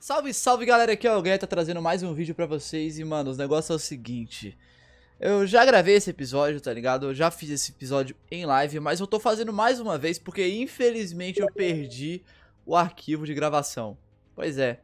Salve, salve galera, aqui é o Guia, tá trazendo mais um vídeo pra vocês. E mano, os negócios é o seguinte. Eu já gravei esse episódio, tá ligado? Eu já fiz esse episódio em live, mas eu tô fazendo mais uma vez porque infelizmente eu perdi o arquivo de gravação. Pois é.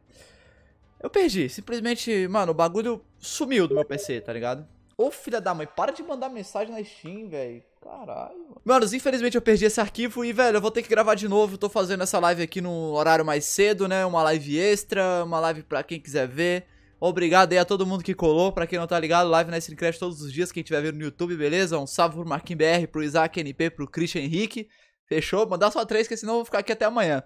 Eu perdi, simplesmente, mano, o bagulho sumiu do meu PC, tá ligado? Ô filha da mãe, para de mandar mensagem na Steam, velho Caralho. Manos, infelizmente eu perdi esse arquivo e, velho, eu vou ter que gravar de novo. tô fazendo essa live aqui no horário mais cedo, né? Uma live extra, uma live pra quem quiser ver. Obrigado aí a todo mundo que colou. Pra quem não tá ligado, live na Screencraft todos os dias. Quem estiver vendo no YouTube, beleza? Um salve pro Marquinhos BR, pro Isaac NP, pro Christian Henrique. Fechou? Mandar só três, que senão eu vou ficar aqui até amanhã.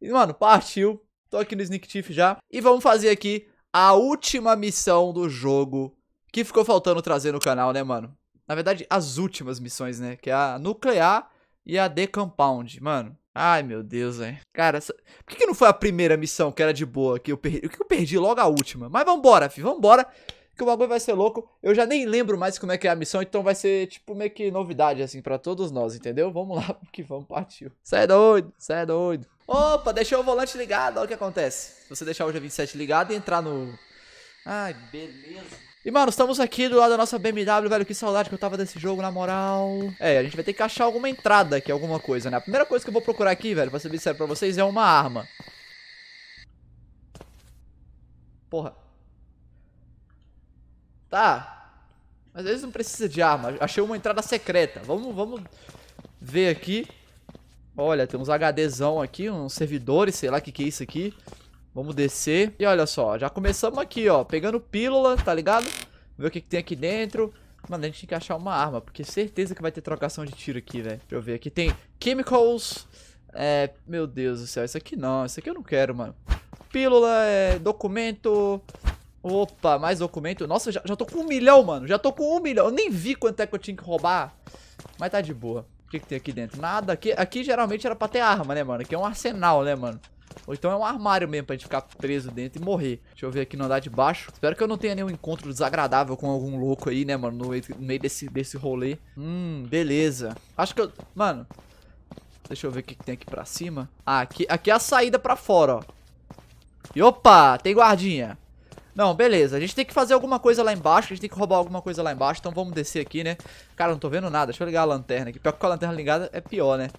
E, mano, partiu. Tô aqui no Sneak Thief já. E vamos fazer aqui a última missão do jogo que ficou faltando trazer no canal, né, mano? Na verdade, as últimas missões, né? Que é a nuclear e a The Compound. Mano, ai meu Deus, velho. Cara, essa... por que, que não foi a primeira missão que era de boa? Que eu perdi? O que eu perdi logo a última? Mas vambora, fi, vambora. Que o bagulho vai ser louco. Eu já nem lembro mais como é que é a missão, então vai ser tipo meio que novidade, assim, pra todos nós, entendeu? Vamos lá, porque vamos, partiu. Cê é doido, cê é doido. Opa, deixou o volante ligado, olha o que acontece. Se você deixar o G27 ligado e entrar no... Ai, beleza. E, mano, estamos aqui do lado da nossa BMW, velho. Que saudade que eu tava desse jogo, na moral. É, a gente vai ter que achar alguma entrada aqui, alguma coisa, né? A primeira coisa que eu vou procurar aqui, velho, pra ser bem sério pra vocês, é uma arma. Porra. Tá. Às vezes não precisa de arma. Achei uma entrada secreta. Vamos, vamos ver aqui. Olha, tem uns HDzão aqui, uns servidores, sei lá o que, que é isso aqui. Vamos descer. E olha só, já começamos aqui, ó. Pegando pílula, tá ligado? Ver o que, que tem aqui dentro. Mano, a gente tem que achar uma arma, porque certeza que vai ter trocação de tiro aqui, velho. Deixa eu ver. Aqui tem chemicals. É, meu Deus do céu. Isso aqui não, isso aqui eu não quero, mano. Pílula, é, documento. Opa, mais documento. Nossa, já, já tô com um milhão, mano. Já tô com um milhão. Eu nem vi quanto é que eu tinha que roubar. Mas tá de boa. O que, que tem aqui dentro? Nada. Aqui, aqui geralmente era pra ter arma, né, mano? Aqui é um arsenal, né, mano? Ou então é um armário mesmo pra gente ficar preso dentro e morrer. Deixa eu ver aqui no andar de baixo. Espero que eu não tenha nenhum encontro desagradável com algum louco aí, né, mano? No meio desse, desse rolê. Hum, beleza. Acho que eu... Mano... Deixa eu ver o que, tem aqui pra cima. Ah, aqui, aqui é a saída pra fora, ó. E opa, tem guardinha. Não, beleza. A gente tem que fazer alguma coisa lá embaixo. A gente tem que roubar alguma coisa lá embaixo. Então vamos descer aqui, né? Cara, não tô vendo nada. Deixa eu ligar a lanterna aqui. Pior que com a lanterna ligada é pior, né?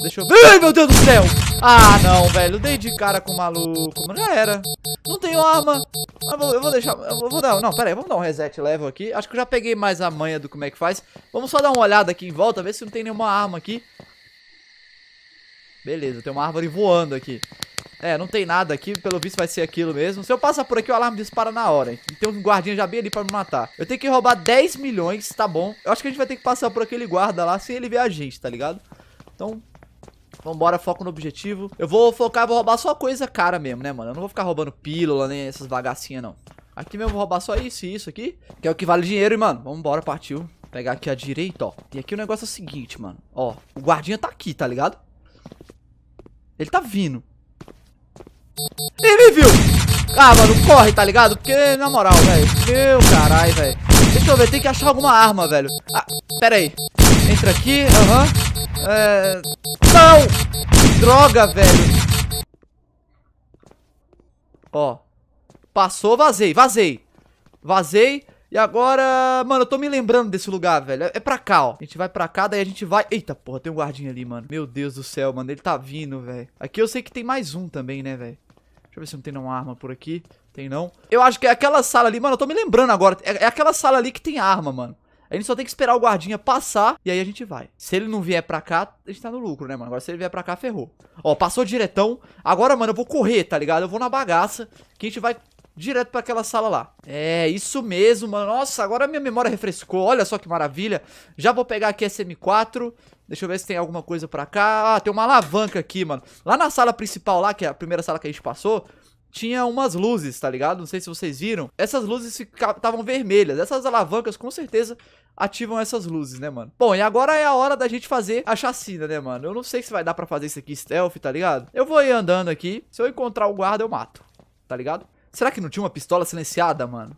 Deixa eu ver. Ai, meu Deus do céu. Ah, não, velho. Dei de cara com o maluco. Mas já era. Não tenho arma. Eu vou, eu vou deixar... Eu vou dar... Não, pera aí. Vamos dar um reset level aqui. Acho que eu já peguei mais a manha do como é que faz. Vamos só dar uma olhada aqui em volta. Ver se não tem nenhuma arma aqui. Beleza, tem uma árvore voando aqui. É, não tem nada aqui, pelo visto vai ser aquilo mesmo. Se eu passar por aqui, o alarme dispara na hora, hein? E tem um guardinha já bem ali pra me matar. Eu tenho que roubar 10 milhões, tá bom. Eu acho que a gente vai ter que passar por aquele guarda lá sem ele ver a gente, tá ligado? Então, Vambora, foco no objetivo. Eu vou focar, vou roubar só coisa cara mesmo, né, mano? Eu não vou ficar roubando pílula, nem essas bagacinhas, não. Aqui mesmo vou roubar só isso e isso aqui. Que é o que vale dinheiro, e, mano. Vambora, partiu. Pegar aqui a direita, ó. E aqui o negócio é o seguinte, mano. Ó, o guardinha tá aqui, tá ligado? Ele tá vindo. Ele me viu! Ah, mano, corre, tá ligado? Porque, na moral, velho. Meu caralho, velho. Deixa eu ver, tem que achar alguma arma, velho. Ah, pera aí. Entra aqui, aham. É... Não! Droga, velho. Ó. Passou, vazei, vazei. Vazei. E agora, mano, eu tô me lembrando desse lugar, velho. É pra cá, ó. A gente vai pra cá, daí a gente vai... Eita, porra, tem um guardinha ali, mano. Meu Deus do céu, mano. Ele tá vindo, velho. Aqui eu sei que tem mais um também, né, velho. Deixa eu ver se não tem nenhuma arma por aqui. Tem não. Eu acho que é aquela sala ali, mano, eu tô me lembrando agora. É, é aquela sala ali que tem arma, mano. A gente só tem que esperar o guardinha passar e aí a gente vai. Se ele não vier pra cá, a gente tá no lucro, né, mano? Agora se ele vier pra cá, ferrou. Ó, passou diretão. Agora, mano, eu vou correr, tá ligado? Eu vou na bagaça que a gente vai direto pra aquela sala lá. É, isso mesmo, mano. Nossa, agora minha memória refrescou. Olha só que maravilha. Já vou pegar aqui essa M4. Deixa eu ver se tem alguma coisa pra cá. Ah, tem uma alavanca aqui, mano. Lá na sala principal lá, que é a primeira sala que a gente passou, tinha umas luzes, tá ligado? Não sei se vocês viram. Essas luzes estavam vermelhas. Essas alavancas com certeza ativam essas luzes, né, mano? Bom, e agora é a hora da gente fazer a chacina, né, mano? Eu não sei se vai dar pra fazer isso aqui stealth, tá ligado? Eu vou ir andando aqui. Se eu encontrar o guarda, eu mato, tá ligado? Será que não tinha uma pistola silenciada, mano?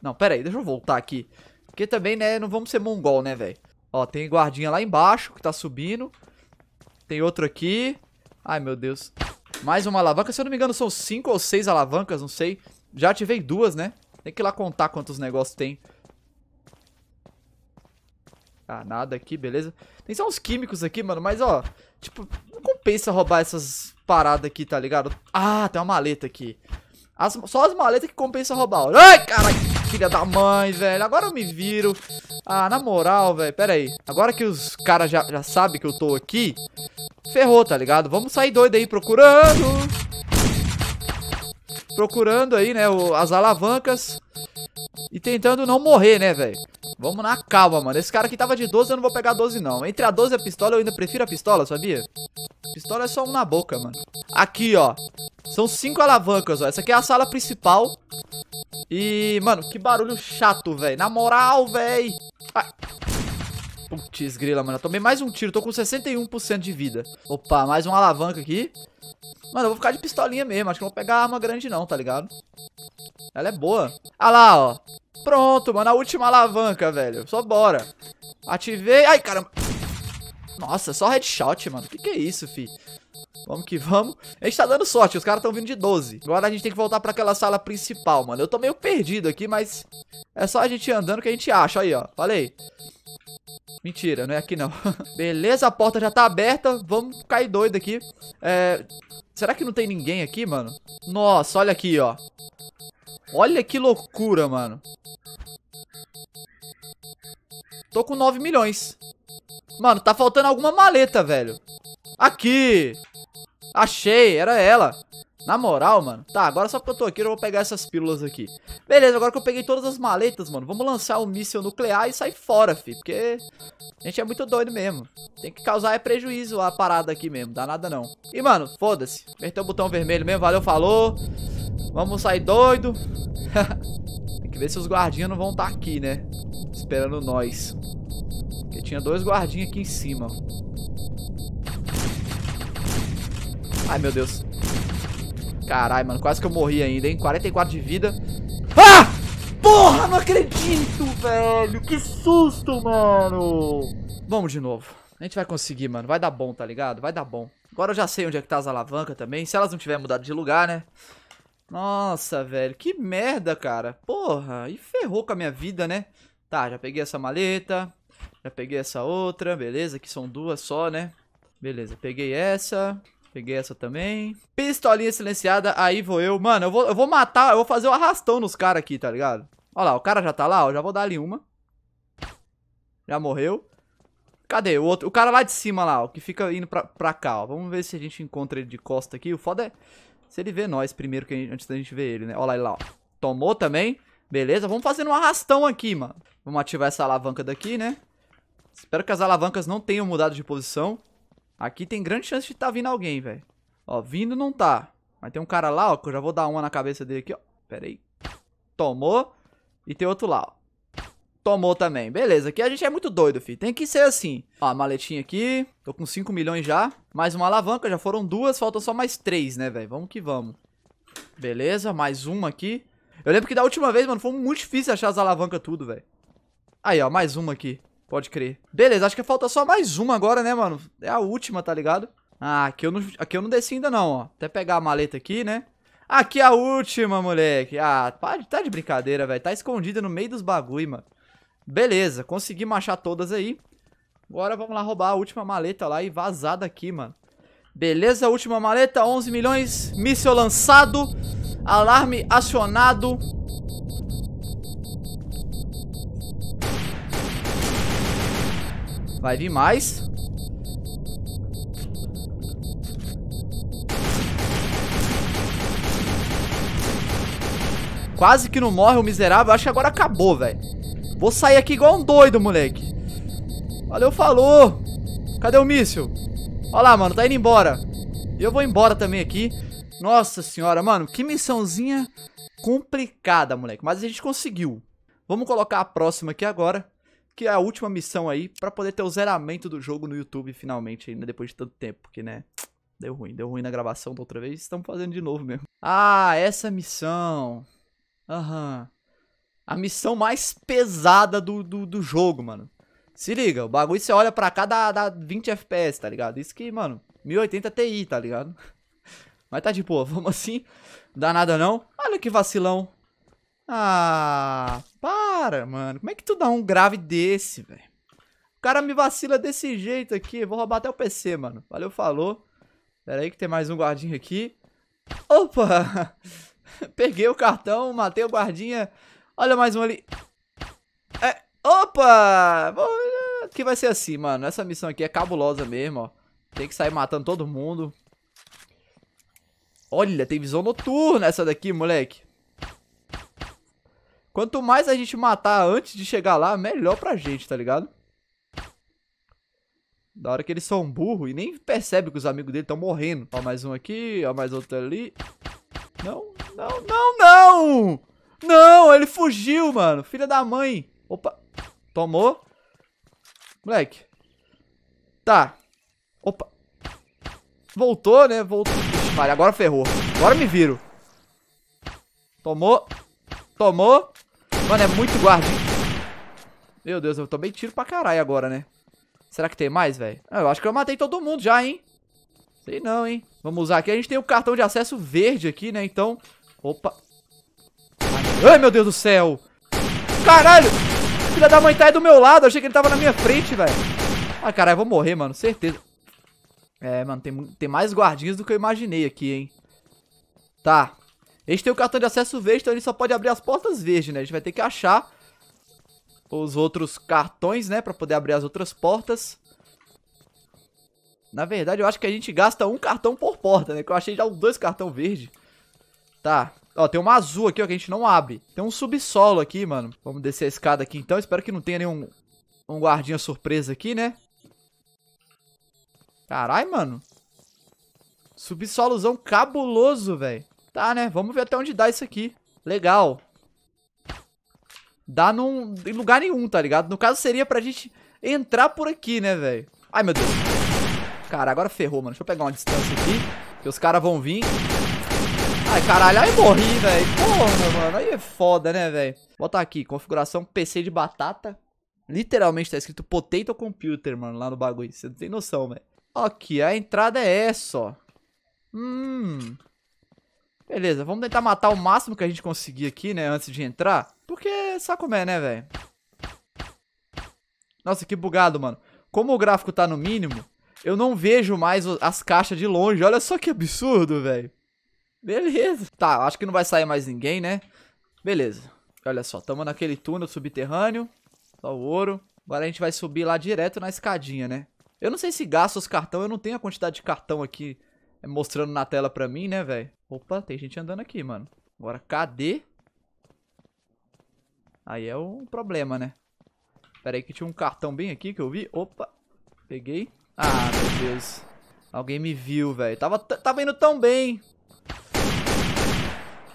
Não, pera aí, deixa eu voltar aqui. Porque também, né, não vamos ser mongol, né, velho? Ó, tem guardinha lá embaixo que tá subindo. Tem outro aqui. Ai, meu Deus. Mais uma alavanca. Se eu não me engano, são cinco ou seis alavancas, não sei. Já ativei duas, né? Tem que ir lá contar quantos negócios tem. Ah, nada aqui, beleza. Tem só uns químicos aqui, mano, mas ó, tipo, não compensa roubar essas paradas aqui, tá ligado? Ah, tem uma maleta aqui. As, só as maletas que compensa roubar. Ai, caralho, filha da mãe, velho. Agora eu me viro. Ah, na moral, velho, pera aí. Agora que os caras já, já sabem que eu tô aqui, ferrou, tá ligado? Vamos sair doido aí procurando. Procurando aí, né, o, as alavancas. E tentando não morrer, né, velho? Vamos na calma, mano. Esse cara aqui tava de 12, eu não vou pegar 12, não. Entre a 12 e a pistola, eu ainda prefiro a pistola, sabia? Pistola é só um na boca, mano. Aqui, ó. São cinco alavancas, ó. Essa aqui é a sala principal. E, mano, que barulho chato, velho. Na moral, velho. Putz, grila, mano. Eu tomei mais um tiro. Tô com 61% de vida. Opa, mais uma alavanca aqui. Mano, eu vou ficar de pistolinha mesmo. Acho que não vou pegar arma grande não, tá ligado? Ela é boa. Ah lá, ó. Pronto, mano. A última alavanca, velho. Só bora. Ativei. Ai, caramba. Nossa, só headshot, mano. Que, que é isso, fi? Vamos que vamos. A gente tá dando sorte, os caras estão vindo de 12. Agora a gente tem que voltar pra aquela sala principal, mano. Eu tô meio perdido aqui, mas é só a gente andando que a gente acha. Aí, ó. Falei. Mentira, não é aqui não. Beleza, a porta já tá aberta. Vamos cair doido aqui. É... Será que não tem ninguém aqui, mano? Nossa, olha aqui, ó. Olha que loucura, mano. Tô com 9 milhões. Mano, tá faltando alguma maleta, velho. Aqui. Achei, era ela. Na moral, mano. Tá, agora só porque eu tô aqui, eu vou pegar essas pílulas aqui. Beleza, agora que eu peguei todas as maletas, mano, vamos lançar o míssil nuclear e sair fora, fi. Porque a gente é muito doido mesmo. Tem que causar é prejuízo a parada aqui mesmo, dá nada não. E, mano, foda-se. Apertei o botão vermelho mesmo, valeu, falou. Vamos sair doido. Tem que ver se os guardinhas não vão estar tá aqui, né? Esperando nós. Porque tinha dois guardinhas aqui em cima. Ai, meu Deus. Caralho, mano. Quase que eu morri ainda, hein? 44 de vida. Ah! Porra, não acredito, velho. Que susto, mano. Vamos de novo. A gente vai conseguir, mano. Vai dar bom, tá ligado? Vai dar bom. Agora eu já sei onde é que tá as alavancas também. Se elas não tiverem mudado de lugar, né? Nossa, velho. Que merda, cara. Porra. E ferrou com a minha vida, né? Tá, já peguei essa maleta. Já peguei essa outra. Beleza, aqui são duas só, né? Beleza, peguei essa. Peguei essa também. Pistolinha silenciada, aí vou eu. Mano, eu vou, eu vou matar, eu vou fazer o um arrastão nos caras aqui, tá ligado? Olha lá, o cara já tá lá, ó. Já vou dar ali uma. Já morreu. Cadê o outro? O cara lá de cima lá, ó, que fica indo pra, pra cá, ó. Vamos ver se a gente encontra ele de costa aqui. O foda é se ele vê nós primeiro, que antes da gente ver ele, né? Olha lá ele lá, ó. Tomou também. Beleza, vamos fazendo um arrastão aqui, mano. Vamos ativar essa alavanca daqui, né? Espero que as alavancas não tenham mudado de posição. Aqui tem grande chance de tá vindo alguém, velho. Ó, vindo não tá. Mas tem um cara lá, ó, que eu já vou dar uma na cabeça dele aqui, ó. Pera aí. Tomou. E tem outro lá, ó. Tomou também. Beleza, aqui a gente é muito doido, filho. Tem que ser assim. Ó, a maletinha aqui. Tô com 5 milhões já. Mais uma alavanca, já foram duas. Faltam só mais três, né, velho? Vamos que vamos. Beleza, mais uma aqui. Eu lembro que da última vez, mano, foi muito difícil achar as alavancas tudo, velho. Aí, ó, mais uma aqui. Pode crer. Beleza, acho que falta só mais uma agora, né, mano? É a última, tá ligado? Ah, aqui eu não, aqui eu não desci ainda não, ó. Até pegar a maleta aqui, né? Aqui é a última, moleque. Ah, tá de brincadeira, velho. Tá escondida no meio dos bagulho, mano. Beleza, conseguimos achar todas aí. Agora vamos lá roubar a última maleta lá e vazar daqui, mano. Beleza, última maleta, 11 milhões. Míssil lançado. Alarme acionado. Vai vir mais. Quase que não morre o miserável. Acho que agora acabou, velho. Vou sair aqui igual um doido, moleque. Valeu, falou. Cadê o míssil? Olha lá, mano. Tá indo embora. E eu vou embora também aqui. Nossa senhora, mano. Que missãozinha complicada, moleque. Mas a gente conseguiu. Vamos colocar a próxima aqui agora que é a última missão aí, pra poder ter o zeramento do jogo no YouTube finalmente, ainda depois de tanto tempo, porque, né, deu ruim, deu ruim na gravação da outra vez, estamos fazendo de novo mesmo. Ah, essa missão. Aham. A missão mais pesada do, do, do, jogo, mano. Se liga, o bagulho você olha pra cá dá, dá 20 FPS, tá ligado? Isso que, mano, 1080 Ti, tá ligado? Mas tá de boa, vamos assim. Não dá nada não. Olha que vacilão. Ah, para, mano. Como é que tu dá um grave desse, velho? O cara me vacila desse jeito aqui. Vou roubar até o PC, mano. Valeu, falou. Pera aí que tem mais um guardinha aqui. Opa! Peguei o cartão, matei o guardinha. Olha mais um ali. É, opa! Que vai ser assim, mano. Essa missão aqui é cabulosa mesmo, ó. Tem que sair matando todo mundo. Olha, tem visão noturna essa daqui, moleque. Quanto mais a gente matar antes de chegar lá, melhor pra gente, tá ligado? Da hora que eles são burros e nem percebe que os amigos dele estão morrendo. Ó, mais um aqui, ó, mais outro ali. Não, não, não, não! Não, ele fugiu, mano. Filha da mãe. Opa. Tomou. Moleque. Tá. Opa. Voltou, né? Voltou. Ixi, agora ferrou. Agora me viro. Tomou. Tomou. Mano, é muito guardinho. Meu Deus, eu tomei tiro pra caralho agora, né? Será que tem mais, velho? Ah, eu acho que eu matei todo mundo já, hein? Sei não, hein? Vamos usar aqui. A gente tem o cartão de acesso verde aqui, né? Então... Opa. Ai, meu Deus do céu. Caralho. Filha da mãe tá aí do meu lado. Eu achei que ele tava na minha frente, velho. Ah, caralho, eu vou morrer, mano. Certeza. É, mano, tem, tem mais guardinhas do que eu imaginei aqui, hein? Tá. A gente tem o cartão de acesso verde, então ele só pode abrir as portas verdes, né? A gente vai ter que achar os outros cartões, né? Pra poder abrir as outras portas. Na verdade, eu acho que a gente gasta um cartão por porta, né? Que eu achei já os dois cartão verde. Tá. Ó, tem uma azul aqui, ó, que a gente não abre. Tem um subsolo aqui, mano. Vamos descer a escada aqui, então. Espero que não tenha nenhum um guardinha surpresa aqui, né? Carai, mano. Subsolozão cabuloso, velho. Tá, né? Vamos ver até onde dá isso aqui. Legal. Dá num, em lugar nenhum, tá ligado? No caso, seria pra gente entrar por aqui, né, velho? Ai, meu Deus. Cara, agora ferrou, mano. Deixa eu pegar uma distância aqui. Que os caras vão vir. Ai, caralho. Aí morri, velho. Porra, mano. Aí é foda, né, velho? Botar aqui. Configuração PC de batata. Literalmente tá escrito Potato Computer, mano, lá no bagulho. Você não tem noção, velho. Aqui, a entrada é essa, ó. Hum. Beleza, vamos tentar matar o máximo que a gente conseguir aqui, né, antes de entrar. Porque, sabe como é, né, velho? Nossa, que bugado, mano. Como o gráfico tá no mínimo, eu não vejo mais as caixas de longe. Olha só que absurdo, velho. Beleza. Tá, acho que não vai sair mais ninguém, né? Beleza. Olha só, tamo naquele túnel subterrâneo. Só o ouro. Agora a gente vai subir lá direto na escadinha, né? Eu não sei se gasta os cartão, eu não tenho a quantidade de cartão aqui é, mostrando na tela pra mim, né, velho? Opa, tem gente andando aqui, mano. Agora, cadê? Aí é um problema, né? Pera aí que tinha um cartão bem aqui que eu vi. Opa, peguei. Ah, meu Deus. Alguém me viu, velho. Tava, tava indo tão bem.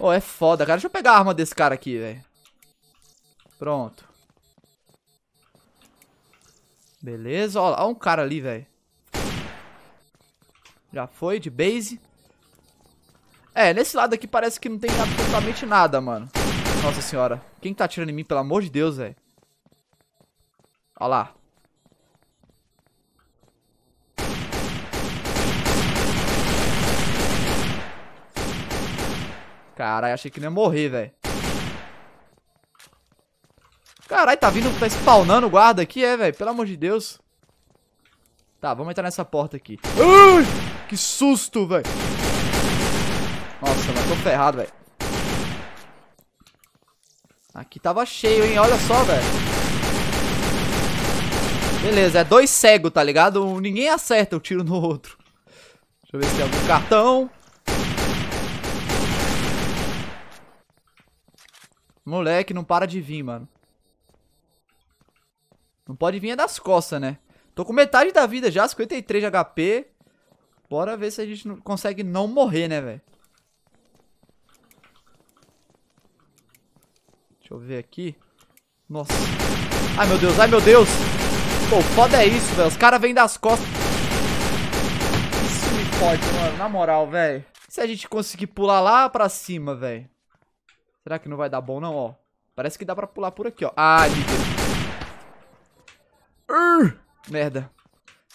Oh, é foda, cara. Deixa eu pegar a arma desse cara aqui, velho. Pronto. Beleza, ó, ó um cara ali, velho. Já foi, de base. É, nesse lado aqui parece que não tem absolutamente nada, mano. Nossa senhora. Quem tá atirando em mim, pelo amor de Deus, velho? Ó lá. Caralho, achei que não ia morrer, velho. Caralho, tá vindo, tá spawnando o guarda aqui, é, velho? Pelo amor de Deus. Tá, vamos entrar nessa porta aqui. Ui, que susto, velho. Nossa, mas tô ferrado, velho. Aqui tava cheio, hein? Olha só, velho. Beleza, é dois cegos, tá ligado? Ninguém acerta o tiro no outro. Deixa eu ver se tem algum cartão. Moleque, não para de vir, mano. Não pode vir é das costas, né? Tô com metade da vida já, 53 de HP. Bora ver se a gente não consegue não morrer, né, velho? Deixa eu ver aqui. Nossa. Ai, meu Deus, ai, meu Deus. Pô, foda é isso, velho. Os caras vêm das costas. Isso me fode, mano. Na moral, velho. Se a gente conseguir pular lá pra cima, velho. Será que não vai dar bom, não, ó? Parece que dá pra pular por aqui, ó. Ah. Uh, merda.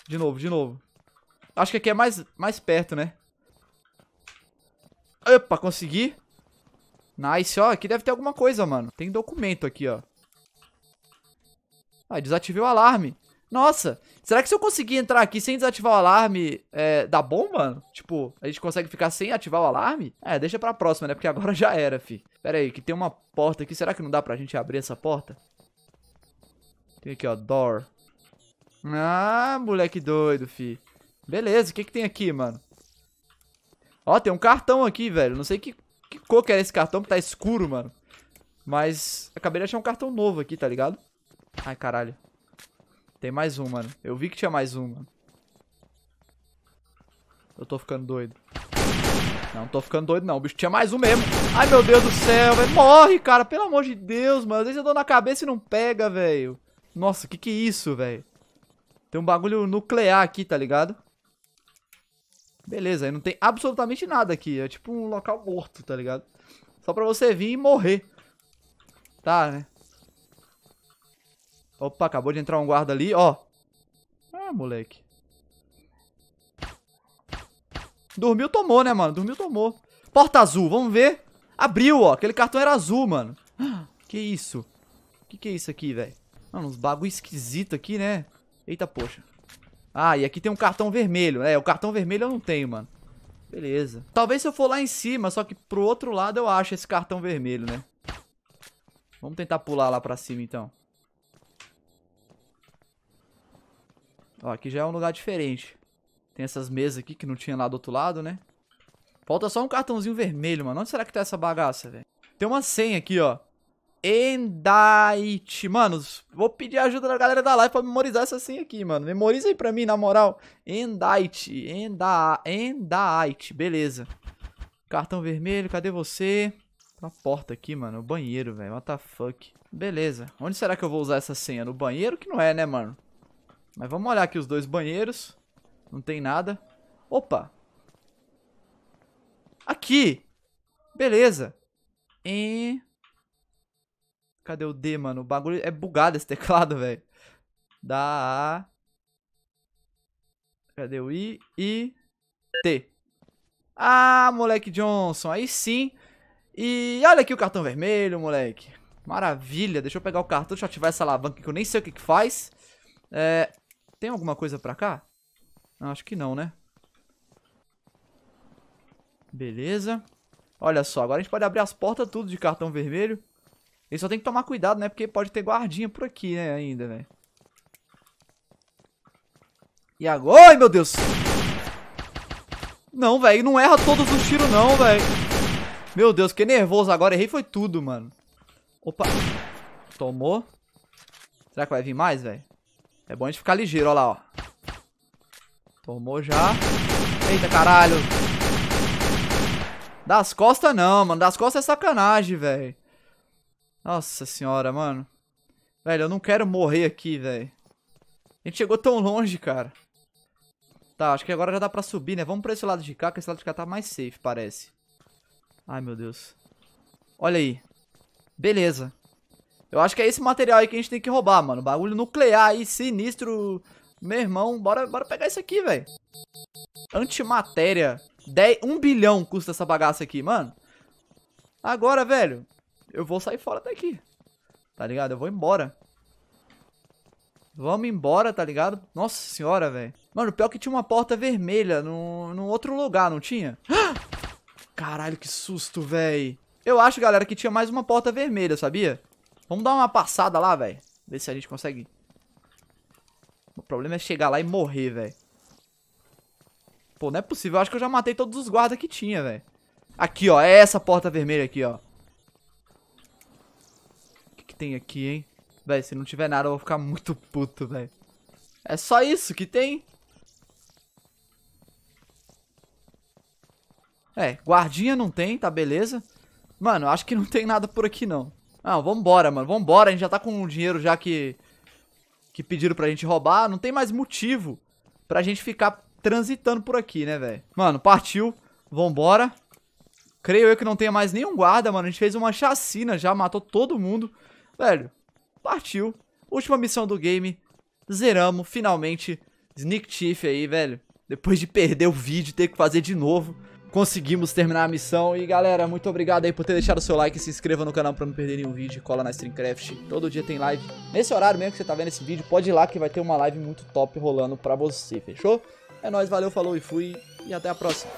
De novo, de novo. Acho que aqui é mais, mais perto, né? Opa, consegui. Nice, ó. Aqui deve ter alguma coisa, mano. Tem documento aqui, ó. Ah, desativei o alarme. Nossa, será que se eu conseguir entrar aqui sem desativar o alarme, é, dá bom, mano? Tipo, a gente consegue ficar sem ativar o alarme? É, deixa pra próxima, né? Porque agora já era, fi. Pera aí, que tem uma porta aqui. Será que não dá pra gente abrir essa porta? Tem aqui, ó, door. Ah, moleque doido, fi. Beleza, o que que tem aqui, mano? Ó, tem um cartão aqui, velho. Não sei que, que cor que era esse cartão, que tá escuro, mano. Mas acabei de achar um cartão novo aqui, tá ligado? Ai, caralho. Tem mais um, mano. Eu vi que tinha mais um, mano. Eu tô ficando doido. Não, tô ficando doido não. O bicho tinha mais um mesmo. Ai, meu Deus do céu, velho. Morre, cara. Pelo amor de Deus, mano. Às vezes eu dou na cabeça e não pega, velho. Nossa, que que é isso, velho? Tem um bagulho nuclear aqui, tá ligado? Beleza, aí não tem absolutamente nada aqui. É tipo um local morto, tá ligado? Só pra você vir e morrer. Tá, né? Opa, acabou de entrar um guarda ali, ó. Ah, moleque. Dormiu, tomou, né, mano? Dormiu, tomou. Porta azul, vamos ver. Abriu, ó. Aquele cartão era azul, mano. Que isso? Que que é isso aqui, velho? Mano, uns bagulho esquisito aqui, né? Eita, poxa. Ah, e aqui tem um cartão vermelho. É, o cartão vermelho eu não tenho, mano. Beleza. Talvez se eu for lá em cima, só que pro outro lado eu acho esse cartão vermelho, né? Vamos tentar pular lá pra cima, então. Ó, aqui já é um lugar diferente. Tem essas mesas aqui que não tinha lá do outro lado, né? Falta só um cartãozinho vermelho, mano. Onde será que tá essa bagaça, velho? Tem uma senha aqui, ó. Endite. Mano, vou pedir ajuda da galera da live pra memorizar essa senha aqui, mano. Memoriza aí pra mim, na moral. Endite. Enda... Endite. Beleza. Cartão vermelho, cadê você? Uma porta aqui, mano. O banheiro, velho. What the fuck. Beleza. Onde será que eu vou usar essa senha? No banheiro que não é, né, mano? Mas vamos olhar aqui os dois banheiros. Não tem nada. Opa! Aqui! Beleza. E... Cadê o D, mano? O bagulho é bugado esse teclado, velho. Da A... Cadê o I? I... T. Ah, moleque Johnson. Aí sim. E olha aqui o cartão vermelho, moleque. Maravilha. Deixa eu pegar o cartão. Deixa eu ativar essa alavanca que eu nem sei o que que faz. É... Tem alguma coisa pra cá? Acho que não, né? Beleza. Olha só, agora a gente pode abrir as portas tudo de cartão vermelho. E só tem que tomar cuidado, né? Porque pode ter guardinha por aqui, né? Ainda, velho. E agora... Ai, meu Deus! Não, velho. Não erra todos os tiros, não, velho. Meu Deus, que nervoso agora. Errei foi tudo, mano. Opa. Tomou. Será que vai vir mais, velho? É bom a gente ficar ligeiro, ó lá, ó. Tomou já. Eita, caralho. Das costas não, mano. Das costas é sacanagem, velho. Nossa senhora, mano. Velho, eu não quero morrer aqui, velho. A gente chegou tão longe, cara. Tá, acho que agora já dá pra subir, né? Vamos pra esse lado de cá, que esse lado de cá tá mais safe, parece. Ai, meu Deus. Olha aí. Beleza. Eu acho que é esse material aí que a gente tem que roubar, mano. Bagulho nuclear aí, sinistro. Meu irmão, bora, bora pegar isso aqui, velho. Antimatéria. 10, 1 bilhão custa essa bagaça aqui, mano. Agora, velho, eu vou sair fora daqui. Tá ligado? Eu vou embora. Vamos embora, tá ligado? Nossa senhora, velho. Mano, pior que tinha uma porta vermelha num, num outro lugar, não tinha? Caralho, que susto, velho. Eu acho, galera, que tinha mais uma porta vermelha, sabia? Vamos dar uma passada lá, velho. Ver se a gente consegue. O problema é chegar lá e morrer, velho. Pô, não é possível. Eu acho que eu já matei todos os guardas que tinha, velho. Aqui, ó. É essa porta vermelha aqui, ó. O que, que tem aqui, hein? Velho, se não tiver nada, eu vou ficar muito puto, velho. É só isso que tem. É, guardinha não tem, tá beleza. Mano, acho que não tem nada por aqui, não. Não, vambora, mano. Vambora. A gente já tá com o dinheiro já que... Que pediram pra gente roubar. Não tem mais motivo pra gente ficar transitando por aqui, né, velho? Mano, partiu. Vambora. Creio eu que não tenha mais nenhum guarda, mano. A gente fez uma chacina já, matou todo mundo. Velho, partiu. Última missão do game. Zeramos, finalmente. Sneak Thief aí, velho. Depois de perder o vídeo, ter que fazer de novo. Conseguimos terminar a missão. E galera, muito obrigado aí por ter deixado o seu like. Se inscreva no canal pra não perder nenhum vídeo. Cola na Streamcraft. Todo dia tem live. Nesse horário mesmo que você tá vendo esse vídeo, pode ir lá que vai ter uma live muito top rolando pra você, fechou? É nóis, valeu, falou e fui. E até a próxima.